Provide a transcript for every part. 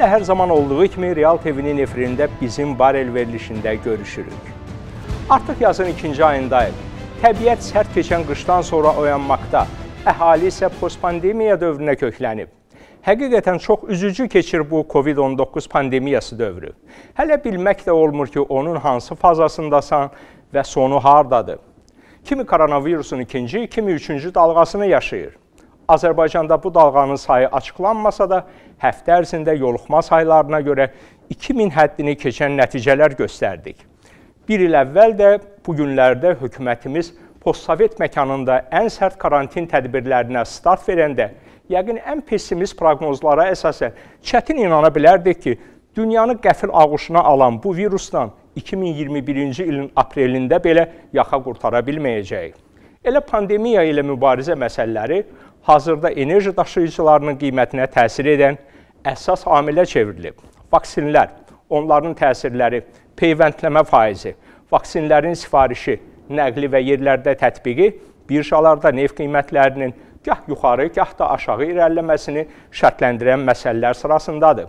Sizinlə hər zaman olduğu kimi Real TV-nin efirində bizim barel verilişində görüşürük. Artıq yazın ikinci ayındayıq. Təbiət sərt keçən qışdan sonra oyanmaqda, əhali isə postpandemiya dövrünə köklənib. Həqiqətən çox üzücü keçir bu COVID-19 pandemiyası dövrü. Hələ bilmək də olmur ki, onun hansı fazasındasan və sonu hardadır. Kimi koronavirusun ikinci, kimi üçüncü dalğasını yaşayır. Azərbaycanda bu dalğanın sayı açıqlanmasa da, həftə ərzində yoluxma saylarına görə 2000 həddini keçən nəticələr göstərdik. Bir il əvvəl də bu günlərdə hökumətimiz postsovet məkanında ən sərt karantin tədbirlərinə start verəndə, yəqin ən pessimist proqnozlara əsasən çətin inana bilərdik ki, dünyanı qəfil ağuşuna alan bu virusdan 2021-ci ilin aprelində belə yaxa qurtara bilməyəcəyik. Elə pandemiya ilə mübarizə məsələləri hazırda enerji daşıyıcılarının qiymətinə təsir edən əsas amilə çevrilib. Vaksinlər, onların təsirləri, peyvəndləmə faizi, vaksinlərin sifarişi, nəqli və yerlərdə tətbiqi birjalarda neft qiymətlərinin gah yuxarı, gah da aşağı irəliləməsini şərtləndirən məsələlər sırasındadır.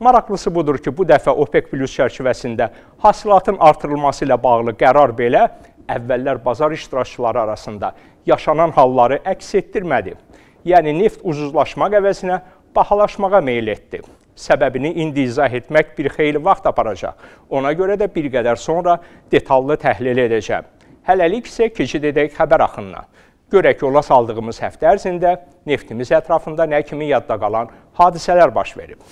Maraqlısı budur ki, bu dəfə OPEC Plus çərçivəsində hasilatın artırılması ilə bağlı qərar belə əvvəllər bazar iştirakçıları arasında yaşanan halları əks etdirmədi. Yəni neft ucuzlaşmaq əvəzinə bahalaşmağa meyl etdi. Səbəbini indi izah etmək bir xeyli vaxt aparacaq. Ona görə də bir qədər sonra detallı təhlil edəcəm. Hələlik isə keçid edək xəbər axınına. Görək yola saldığımız həftə ərzində neftimiz ətrafında nə kimi yadda qalan hadisələr baş verib.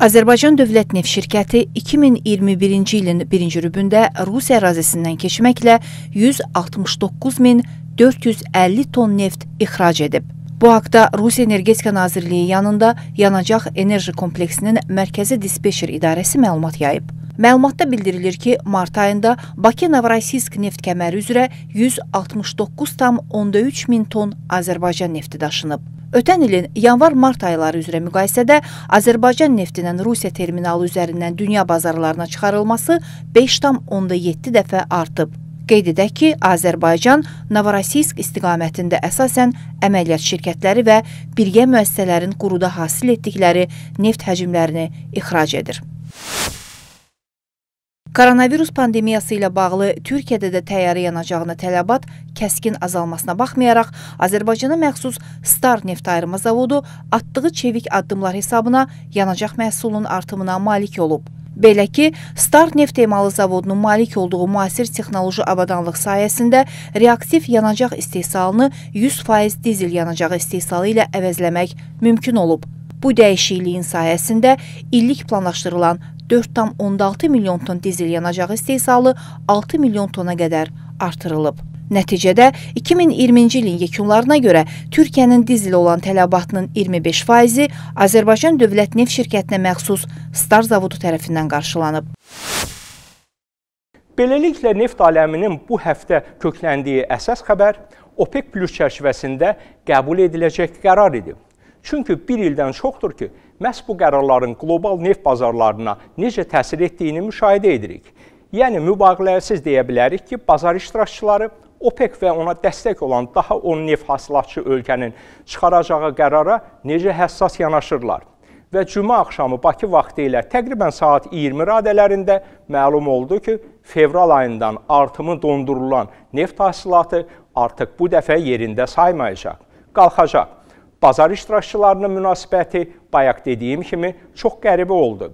Azərbaycan Dövlət Neft Şirkəti 2021-ci ilin birinci rübündə Rusiya ərazisindən keçməklə 169.450 ton neft ixrac edib. Bu haqda Rusiya Energetika Nazirliyi yanında Yanacaq Enerji Kompleksinin Mərkəzi Dispeçer İdarəsi məlumat yayıb. Məlumatda bildirilir ki, mart ayında Bakı-Novorosiysk neft kəməri üzrə 169,3 min ton Azərbaycan nefti daşınıb. Ötən ilin yanvar-mart ayları üzrə müqayisədə Azərbaycan neftinin Rusiya terminalı üzərindən dünya bazarlarına çıxarılması 5,7 dəfə artıb. Qeyd edək ki, Azərbaycan Novorosiysk istiqamətində əsasən əməliyyat şirkətləri və birgə müəssisələrin quruda hasil etdikləri neft həcmlərini ixrac edir. Koronavirus pandemiyası ilə bağlı Türkiyədə də təyyarə yanacağına tələbat kəskin azalmasına baxmayaraq, Azərbaycana məxsus Star neft ayırma zavodu atdığı çevik addımlar hesabına yanacaq məhsulunun artımına malik olub. Belə ki, Star neft emalı zavodunun malik olduğu müasir texnoloji avadanlıq sayəsində reaktiv yanacaq istehsalını 100% dizel yanacağı istehsalı ilə əvəzləmək mümkün olub. Bu dəyişikliyin sayəsində illik planlaşdırılan 4,6 milyon ton dizel yanacağı istehsalı 6 milyon tona qədər artırılıb. Nəticədə 2020-ci ilin yekunlarına görə Türkiyənin dizel olan tələbatının 25 faizi Azərbaycan Dövlət Neft Şirkətinə məxsus Star zavodu tərəfindən qarşılanıb. Beləliklə, neft aləminin bu həftə kökləndiyi əsas xəbər OPEC Plus çərçivəsində qəbul ediləcək qərar idi. Çünki bir ildən çoxdur ki, məhz bu qərarların qlobal neft bazarlarına necə təsir etdiyini müşahidə edirik. Yəni, mübaliğəsiz deyə bilərik ki, bazar iştirakçıları OPEC və ona dəstək olan daha 10 neft hasilatçı ölkənin çıxaracağı qərara necə həssas yanaşırlar. Və cümə axşamı Bakı vaxtı ilə təqribən saat 20 radələrində məlum oldu ki, fevral ayından artımı dondurulan neft hasilatı artıq bu dəfə yerində saymayacaq, qalxacaq bazar iştirakçılarının münasibəti bayaq dediyim kimi çox qəribə oldu.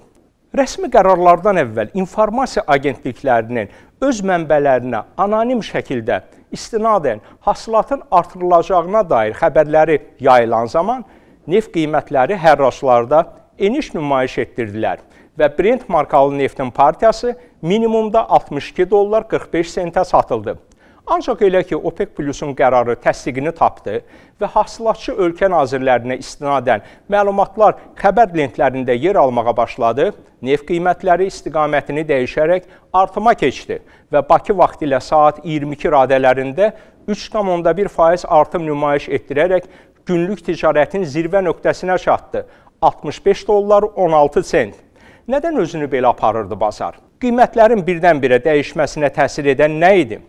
Rəsmi qərarlardan əvvəl informasiya agentliklərinin öz mənbələrinə anonim şəkildə istinadən hasilatın artırılacağına dair xəbərləri yayılan zaman neft qiymətləri hərraçlarda eniş nümayiş etdirdilər və Brent markalı neftin partiyası minimumda 62 dollar 45 sentə satıldı. Ancaq elə ki, OPEC Plusun qərarı təsdiqini tapdı və hasilatçı ölkə nazirlərinə istinadən məlumatlar xəbər lentlərində yer almağa başladı, neft qiymətləri istiqamətini dəyişərək artıma keçdi və Bakı vaxtı ilə saat 22 radələrində 3,1% artım nümayiş etdirərək günlük ticarətin zirvə nöqtəsinə çatdı. 65 dollar 16 sent. Nədən özünü belə aparırdı bazar? Qiymətlərin birdən-birə dəyişməsinə təsir edən nə idi?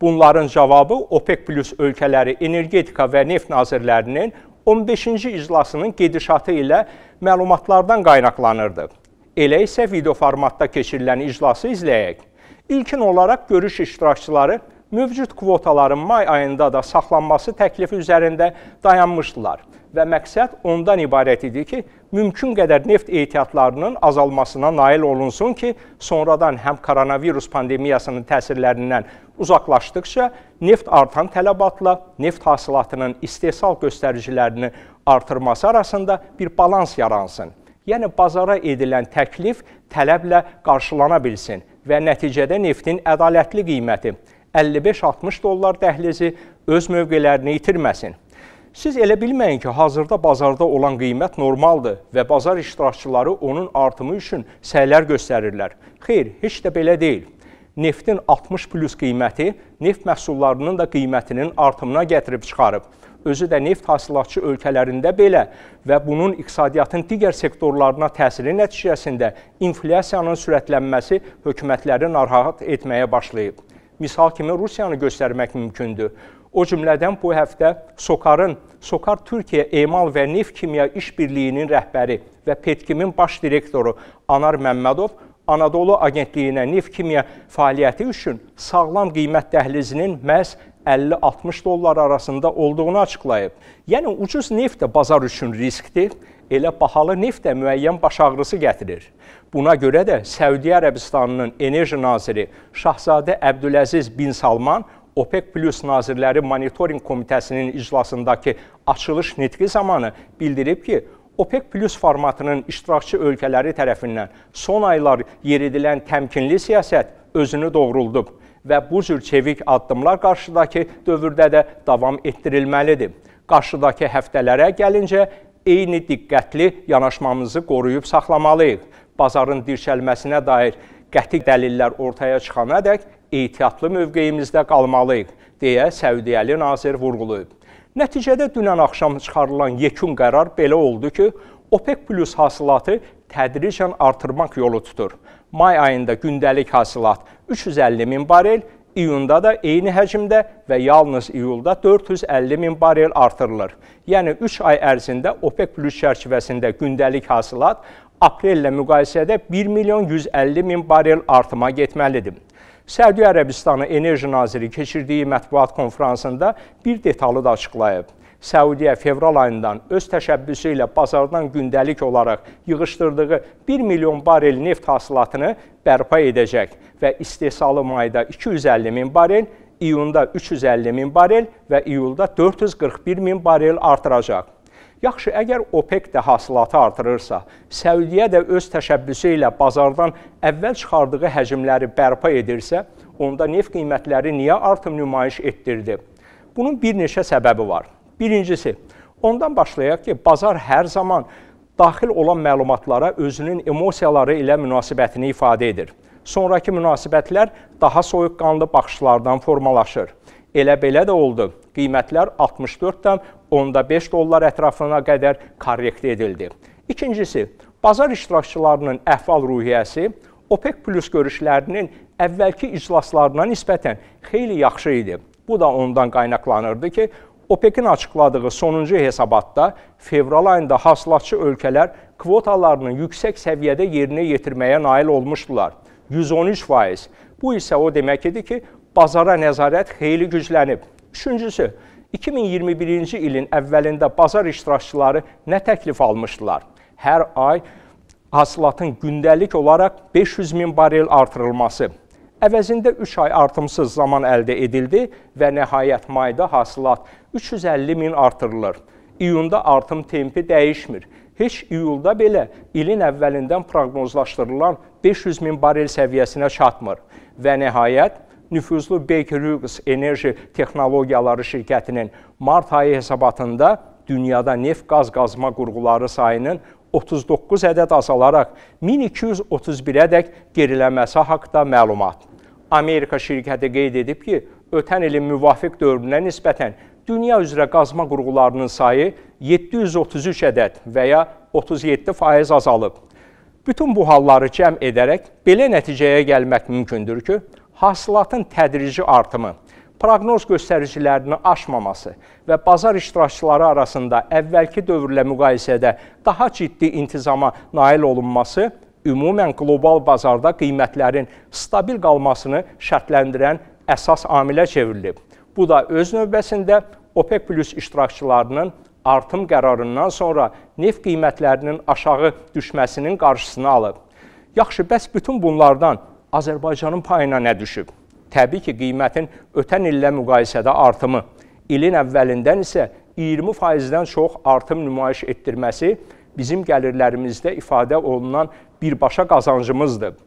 Bunların cavabı OPEC Plus ölkələri energetika və neft nazirlərinin 15-ci iclasının gedişatı ilə məlumatlardan qaynaqlanırdı. Elə isə video formatda keçirilən iclası izləyək. İlkin olaraq görüş iştirakçıları mövcud kvotaların may ayında da saxlanması təklifi üzərində dayanmışdılar və məqsəd ondan ibarət idi ki, mümkün qədər neft ehtiyatlarının azalmasına nail olunsun ki, sonradan həm koronavirus pandemiyasının təsirlərindən uzaqlaşdıqca neft artan tələbatla neft hasilatının istehsal göstəricilərini artırması arasında bir balans yaransın. Yəni bazara edilən təklif tələblə qarşılana bilsin və nəticədə neftin ədalətli qiyməti 55-60 dollar dəhlizi öz mövqelərini itirməsin. Siz elə bilməyin ki, hazırda bazarda olan qiymət normaldır və bazar iştirakçıları onun artımı üçün səylər göstərirlər. Xeyr, heç də belə deyil. Neftin 60 plus qiyməti neft məhsullarının da qiymətinin artımına gətirib çıxarıb. Özü də neft hasilatçı ölkələrində belə və bunun iqtisadiyyatın digər sektorlarına təsiri nəticəsində inflyasiyanın sürətlənməsi hökumətləri narahat etməyə başlayıb misal kimi Rusiyanı göstərmək mümkündür. O cümlədən bu həftə SOKAR-ın SOKAR Türkiyə Emal və Neft Kimya İşbirliyinin rəhbəri və Petkimin baş direktoru Anar Məmmədov Anadolu Agentliyinə neft kimya fəaliyyəti üçün sağlam qiymət dəhlizinin məhz 50-60 dollar arasında olduğunu açıqlayıb. Yəni ucuz neft də bazar üçün riskdir, elə bahalı neft də müəyyən baş ağrısı gətirir. Buna görə də Səudiyyə Ərəbistanının enerji naziri Şahzadə Əbdüləziz bin Salman OPEC Plus Nazirləri Monitorinq Komitəsinin iclasındakı açılış nitqi zamanı bildirib ki, OPEC Plus formatının iştirakçı ölkələri tərəfindən son aylar yeridilən təmkinli siyasət özünü doğruldub və bu cür çevik addımlar qarşıdakı dövrdə də davam etdirilməlidir. Qarşıdakı həftələrə gəlincə eyni diqqətli yanaşmamızı qoruyub saxlamalıyıq. Bazarın dirçəlməsinə dair qəti dəlillər ortaya çıxana dək ehtiyatlı mövqeyimizdə qalmalıyıq, deyə Səudiyyəli nazir vurğulayıb. Nəticədə dünən axşam çıxarılan yekun qərar belə oldu ki, OPEC plus hasilatı tədricən artırmaq yolu tutur. May ayında gündəlik hasilat 350 min barel, iyunda da eyni həcmdə və yalnız iyulda 450 min barel artırılır. Yəni 3 ay ərzində OPEC plus çərçivəsində gündəlik hasilat aprellə müqayisədə 1 milyon 150 min barel artıma getməlidir. Səudiyyə Ərəbistanı Enerji Naziri keçirdiyi mətbuat konfransında bir detalı da açıqlayıb. Səudiyyə fevral ayından öz təşəbbüsü ilə bazardan gündəlik olaraq yığışdırdığı 1 milyon barel neft hasilatını bərpa edəcək və istehsalı mayda 250 min barel, iyunda 350 min barel və iyulda 441 min barel artıracaq. Yaxşı, əgər OPEC də hasilatı artırırsa, Səudiyyə də öz təşəbbüsü ilə bazardan əvvəl çıxardığı həcmləri bərpa edirsə, onda neft qiymətləri niyə artım nümayiş etdirdi? Bunun bir neçə səbəbi var. Birincisi, ondan başlayaq ki, bazar hər zaman daxil olan məlumatlara özünün emosiyaları ilə münasibətini ifadə edir. Sonrakı münasibətlər daha soyuqqanlı baxışlardan formalaşır. Elə belə də oldu. Qiymətlər 64-dən 10.5 dollar ətrafına qədər korrekt edildi. İkincisi, bazar iştirakçılarının əhval-ruhiyyəsi OPEC plus görüşlərinin əvvəlki iclaslarına nisbətən xeyli yaxşı idi. Bu da ondan qaynaqlanırdı ki, OPEC-in açıqladığı sonuncu hesabatda fevral ayında hasılatçı ölkələr kvotalarını yüksək səviyyədə yerinə yetirməyə nail olmuşdular. 113%. Bu isə o demək idi ki, bazara nəzarət xeyli güclənib. Üçüncüsü, 2021-ci ilin əvvəlində bazar iştirakçıları nə təklif almışdılar? Hər ay hasılatın gündəlik olaraq 500 min barel artırılması, Əvəzində 3 ay artımsız zaman əldə edildi və nəhayət mayda hasilat 350 min artırılır. İyunda artım tempi dəyişmir. Heç iyulda belə ilin əvvəlindən proqnozlaşdırılan 500 min barel səviyyəsinə çatmır. Və nəhayət nüfuzlu Baker Hughes Enerji Texnologiyaları şirkətinin mart ayı hesabatında dünyada neft qaz qazma qurğuları sayının 39 ədəd azalaraq 1231-ədək geriləməsi haqqında məlumat. Amerika şirkəti qeyd edib ki, ötən ilin müvafiq dövrünə nisbətən dünya üzrə qazma qurğularının sayı 733 ədəd və ya 37% azalıb. Bütün bu halları cəm edərək belə nəticəyə gəlmək mümkündür ki, hasilatın tədrici artımı, proqnoz göstəricilərini aşmaması və bazar iştirakçıları arasında əvvəlki dövrlə müqayisədə daha ciddi intizama nail olunması ümumən qlobal bazarda qiymətlərin stabil qalmasını şərtləndirən əsas amilə çevrilib. Bu da öz növbəsində OPEC Plus iştirakçılarının artım qərarından sonra neft qiymətlərinin aşağı düşməsinin qarşısını alıb. Yaxşı, bəs bütün bunlardan Azərbaycanın payına nə düşüb? Təbii ki, qiymətin ötən illə müqayisədə artımı, ilin əvvəlindən isə 20%-dən çox artım nümayiş etdirməsi bizim gəlirlərimizdə ifadə olunan birbaşa qazancımızdır.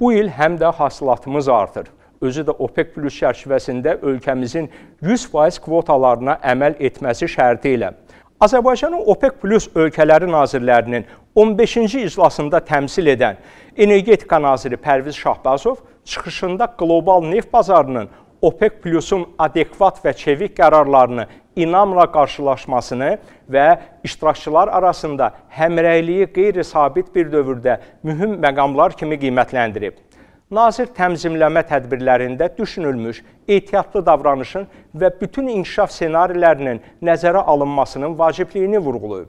Bu il həm də hasilatımız artır. Özü də OPEC Plus çərçivəsində ölkəmizin 100% kvotalarına əməl etməsi şərti ilə. Azərbaycanın OPEC Plus ölkələri nazirlərinin 15-ci iclasında təmsil edən energetika naziri Pərviz Şahbazov çıxışında qlobal neft bazarının OPEC Plus-un adekvat və çevik qərarlarını inamla qarşılaşmasını və iştirakçılar arasında həmrəyliyi qeyri-sabit bir dövrdə mühüm məqamlar kimi qiymətləndirib. Nazir təmzimləmə tədbirlərində düşünülmüş ehtiyatlı davranışın və bütün inkişaf ssenarilərinin nəzərə alınmasının vacibliyini vurğulayıb.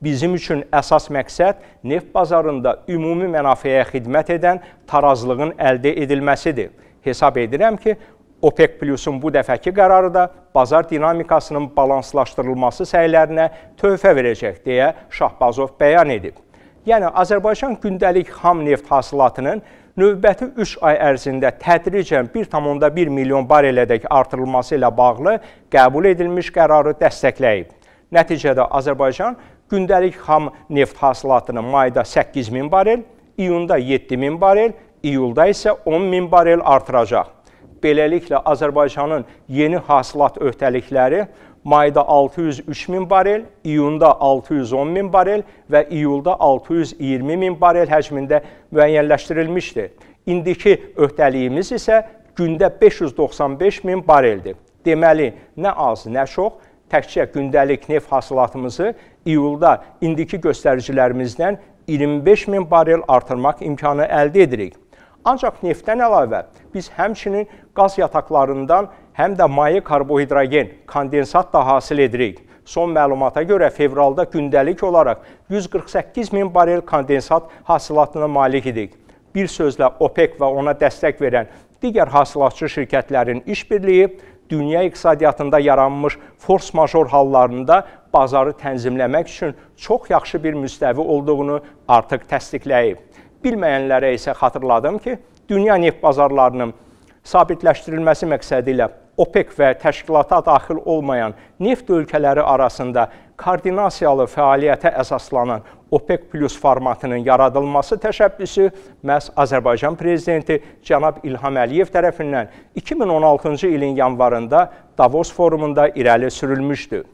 Bizim üçün əsas məqsəd neft bazarında ümumi mənafəyə xidmət edən tarazlığın əldə edilməsidir. Hesab edirəm ki, OPEC Plus-un bu dəfəki qərarı da bazar dinamikasının balanslaşdırılması səylərinə töhfə verəcək, deyə Şahbazov bəyan edib. Yəni, Azərbaycan gündəlik xam neft hasilatının növbəti 3 ay ərzində tədricən 1,1 milyon barelədək artırılması ilə bağlı qəbul edilmiş qərarı dəstəkləyib. Nəticədə Azərbaycan gündəlik xam neft hasilatını mayda 8 min barel, iyunda 7 min barel, iyulda isə 10 min barel artıracaq. Beləliklə, Azərbaycanın yeni hasilat öhdəlikləri mayda 603 min barel, iyunda 610 min barel və iyulda 620 min barel həcmində müəyyənləşdirilmişdir. İndiki öhdəliyimiz isə gündə 595 min bareldir. Deməli, nə az, nə çox, təkcə gündəlik neft hasilatımızı iyulda indiki göstəricilərimizdən 25 min barel artırmaq imkanı əldə edirik. Ancaq neftdən əlavə biz həmçinin qaz yataqlarından həm də maye karbohidrogen, kondensat da hasil edirik. Son məlumata görə fevralda gündəlik olaraq 148 min barel kondensat hasilatına malik idik. Bir sözlə OPEC və ona dəstək verən digər hasilatçı şirkətlərin işbirliyi dünya iqtisadiyyatında yaranmış force major hallarında bazarı tənzimləmək üçün çox yaxşı bir müstəvi olduğunu artıq təsdiqləyib. Bilməyənlərə isə xatırladım ki, dünya neft bazarlarının sabitləşdirilməsi məqsədi ilə OPEC və təşkilata daxil olmayan neft ölkələri arasında koordinasiyalı fəaliyyətə əsaslanan OPEC Plus formatının yaradılması təşəbbüsü məhz Azərbaycan prezidenti cənab İlham Əliyev tərəfindən 2016-cı ilin yanvarında Davos forumunda irəli sürülmüşdü.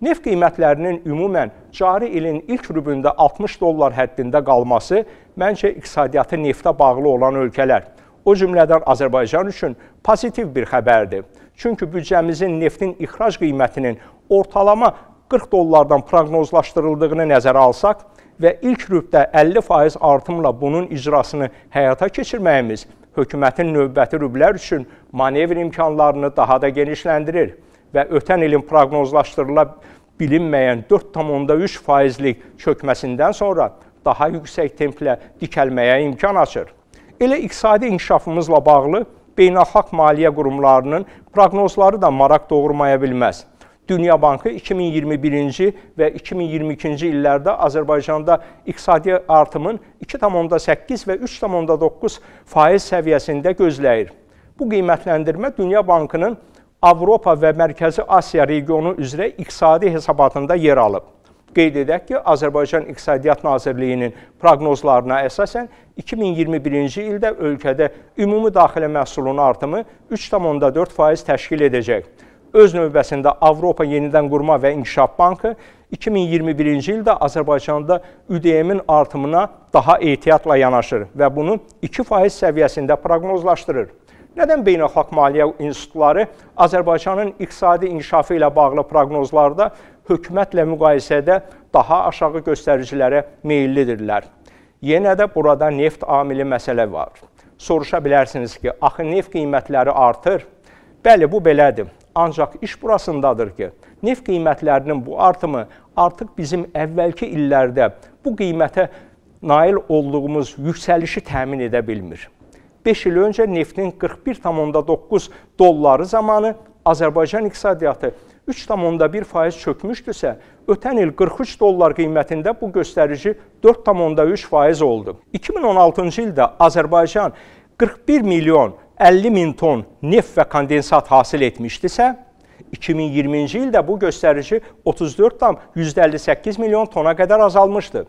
Neft qiymətlərinin ümumən cari ilin ilk rübündə 60 dollar həddində qalması məncə iqtisadiyyatı neftə bağlı olan ölkələr, o cümlədən Azərbaycan üçün pozitiv bir xəbərdir. Çünki büdcəmizin neftin ixrac qiymətinin ortalama 40 dollardan proqnozlaşdırıldığını nəzərə alsaq və ilk rübdə 50% artımla bunun icrasını həyata keçirməyimiz hökumətin növbəti rüblər üçün manevr imkanlarını daha da genişləndirir və ötən ilin proqnozlaşdırıla bilinməyən 4,3 faizlik çökməsindən sonra daha yüksək templə dikəlməyə imkan açır. Elə iqtisadi inkişafımızla bağlı beynəlxalq maliyyə qurumlarının proqnozları da maraq doğurmaya bilməz. Dünya Bankı 2021-ci və 2022-ci illərdə Azərbaycanda iqtisadi artımın 2,8 və 3,9 faiz səviyyəsində gözləyir. Bu qiymətləndirmə Dünya Bankının Avropa və Mərkəzi Asiya regionu üzrə iqtisadi hesabatında yer alıb. Qeyd edək ki, Azərbaycan İqtisadiyyat Nazirliyinin proqnozlarına əsasən 2021-ci ildə ölkədə ümumi daxilə məhsulun artımı 3,4% təşkil edəcək. Öz növbəsində Avropa Yenidən Qurma və İnkişaf Bankı 2021-ci ildə Azərbaycanda ÜDM-in artımına daha ehtiyatla yanaşır və bunu 2% səviyyəsində proqnozlaşdırır. Nədən beynəlxalq maliyyə institutları Azərbaycanın iqtisadi inkişafı ilə bağlı proqnozlarda hökumətlə müqayisədə daha aşağı göstəricilərə meyillidirlər? Yenə də burada neft amili məsələ var. Soruşa bilərsiniz ki, axı neft qiymətləri artır. Bəli, bu belədir. Ancaq iş burasındadır ki, neft qiymətlərinin bu artımı artıq bizim əvvəlki illərdə bu qiymətə nail olduğumuz yüksəlişi təmin edə bilmir. 5 il öncə neftin 41,9 dolları zamanı Azərbaycan iqtisadiyyatı 3,1% çökmüşdüsə, ötən il 43 dollar qiymətində bu göstərici 4,3% oldu. 2016-cı ildə Azərbaycan 41 milyon 50 min ton neft və kondensat hasil etmişdisə, 2020-ci ildə bu göstərici 34,58 milyon tona qədər azalmışdı.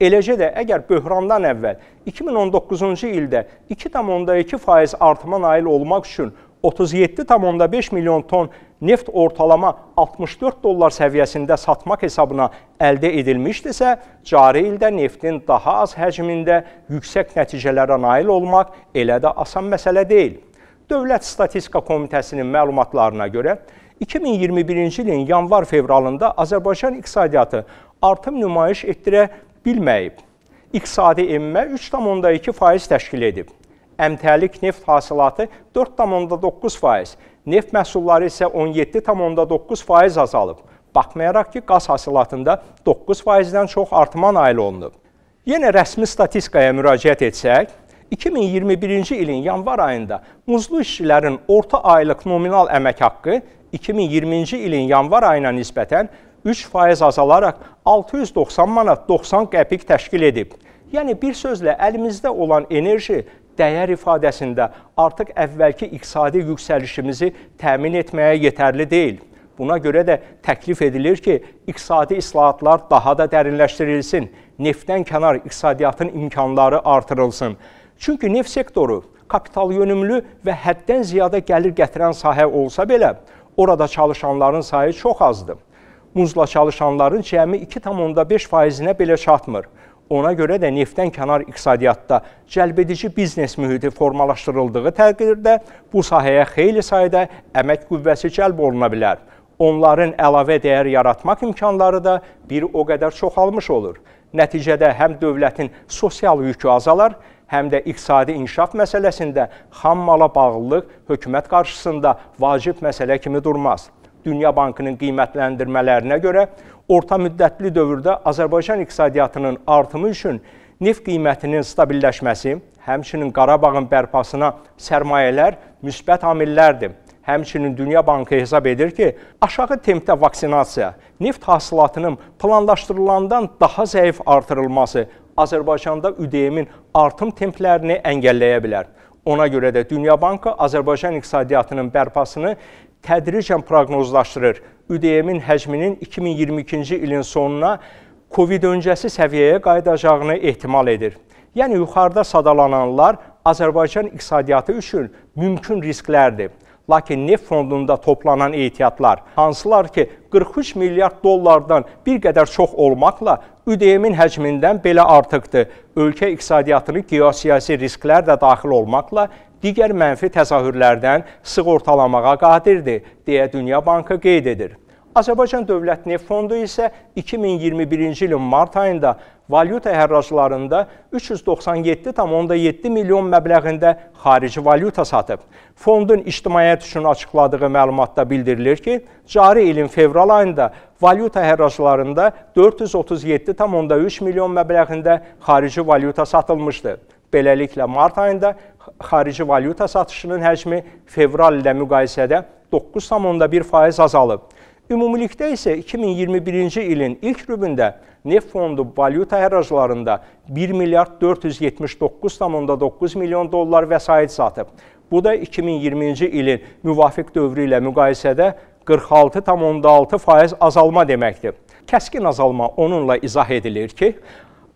Eləcə də əgər böhrandan əvvəl 2019-cu ildə 2,2% artıma nail olmaq üçün 37,5 milyon ton neft ortalama 64 dollar səviyyəsində satmaq hesabına əldə edilmişdisə, cari ildə neftin daha az həcmində yüksək nəticələrə nail olmaq elə də asan məsələ deyil. Dövlət Statistika Komitəsinin məlumatlarına görə 2021-ci ilin yanvar-fevralında Azərbaycan iqtisadiyyatı artım nümayiş etdirə bilməyib. İqtisadi enmə 3,2% təşkil edib. Əmtəlik neft hasilatı 4,9%, neft məhsulları isə 17,9% azalıb. Baxmayaraq ki, qaz hasilatında 9%-dən çox artıma nail olunub. Yenə rəsmi statistikaya müraciət etsək, 2021-ci ilin yanvar ayında muzlu işçilərin orta aylıq nominal əmək haqqı 2020-ci ilin yanvar ayına nisbətən 3% azalaraq 690 manat 90 qəpik təşkil edib. Yəni bir sözlə əlimizdə olan enerji dəyər ifadəsində artıq əvvəlki iqtisadi yüksəlişimizi təmin etməyə yetərli deyil. Buna görə də təklif edilir ki, iqtisadi islahatlar daha da dərinləşdirilsin, neftdən kənar iqtisadiyyatın imkanları artırılsın. Çünki neft sektoru kapital yönümlü və həddən ziyadə gəlir gətirən sahə olsa belə, orada çalışanların sayı çox azdır. Muzla çalışanların cəmi 2,5%-nə belə çatmır. Ona görə də neftdən kənar iqtisadiyyatda cəlbedici biznes mühiti formalaşdırıldığı təqdirdə bu sahəyə xeyli sayda əmək qüvvəsi cəlb oluna bilər. Onların əlavə dəyər yaratmaq imkanları da bir o qədər çoxalmış olur. Nəticədə həm dövlətin sosial yükü azalar, həm də iqtisadi inkişaf məsələsində xam mala bağlılıq hökumət qarşısında vacib məsələ kimi durmaz. Dünya Bankının qiymətləndirmələrinə görə orta müddətli dövrdə Azərbaycan iqtisadiyyatının artımı üçün neft qiymətinin stabilləşməsi, həmçinin Qarabağın bərpasına sərmayələr müsbət amillərdir. Həmçinin Dünya Bankı hesab edir ki, aşağı tempdə vaksinasiya, neft hasilatının planlaşdırılandan daha zəif artırılması Azərbaycanda ÜDM-in artım templərini əngəlləyə bilər. Ona görə də Dünya Bankı Azərbaycan iqtisadiyyatının bərpasını tədricən proqnozlaşdırır. ÜDM-in həcminin 2022-ci ilin sonuna Covid öncəsi səviyyəyə qayıdacağını ehtimal edir. Yəni yuxarıda sadalananlar Azərbaycan iqtisadiyyatı üçün mümkün risklərdir. Lakin neft fondunda toplanan ehtiyatlar, hansılar ki 43 milyard dollardan bir qədər çox olmaqla ÜDM-in həcmindən belə artıqdır. Ölkə iqtisadiyyatını geosiyasi risklər də daxil olmaqla digər mənfi təzahürlərdən sığortalamağa qadirdir, deyə Dünya Bankı qeyd edir. Azərbaycan Dövlət Neft Fondu isə 2021-ci ilin mart ayında valyuta hərraclarında 397,7 milyon məbləğində xarici valyuta satıb. Fondun ictimaiyyət üçün açıqladığı məlumatda bildirilir ki, cari ilin fevral ayında valyuta hərraclarında 437,3 milyon məbləğində xarici valyuta satılmışdı. Beləliklə, mart ayında xarici valyuta satışının həcmi fevral ilə müqayisədə 9,1% azalıb. Ümumilikdə isə 2021-ci ilin ilk rübündə neft fondu valyuta hərraclarında 1 milyard 479,9 milyon dollar vəsait satıb. Bu da 2020-ci ilin müvafiq dövrü ilə müqayisədə 46,6% azalma deməkdir. Kəskin azalma onunla izah edilir ki,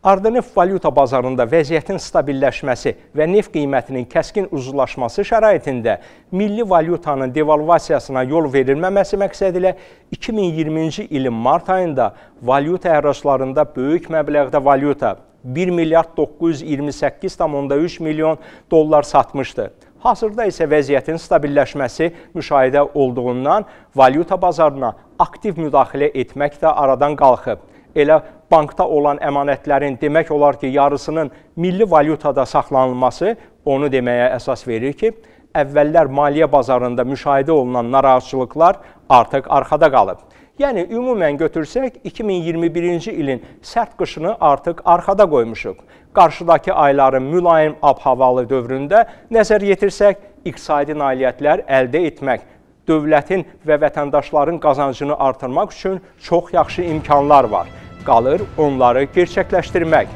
Ardenef valyuta bazarında vəziyyətin stabilləşməsi və neft qiymətinin kəskin uzlaşması şəraitində milli valyutanın devalvasiyasına yol verilməməsi məqsədilə 2020-ci ilin mart ayında valyuta ərazlarında böyük məbləğdə valyuta 1 milyard 928,3 milyon dollar satmışdı. Hazırda isə vəziyyətin stabilləşməsi müşahidə olduğundan valyuta bazarına aktiv müdaxilə etmək də aradan qalxıb elə bankda olan əmanətlərin demək olar ki, yarısının milli valyutada saxlanılması onu deməyə əsas verir ki, əvvəllər maliyyə bazarında müşahidə olunan narahatçılıqlar artıq arxada qalıb. Yəni ümumən götürsək 2021-ci ilin sərt qışını artıq arxada qoymuşuq. Qarşıdakı ayların mülayim ab-havalı dövründə nəzər yetirsək, iqtisadi nailiyyətlər əldə etmək, dövlətin və vətəndaşların qazancını artırmaq üçün çox yaxşı imkanlar var. Qalır onları gerçəkləşdirmək.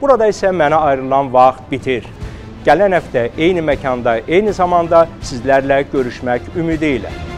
Burada isə mənə ayrılan vaxt bitir. Gələn həftə eyni məkanda, eyni zamanda sizlərlə görüşmək ümidi ilə.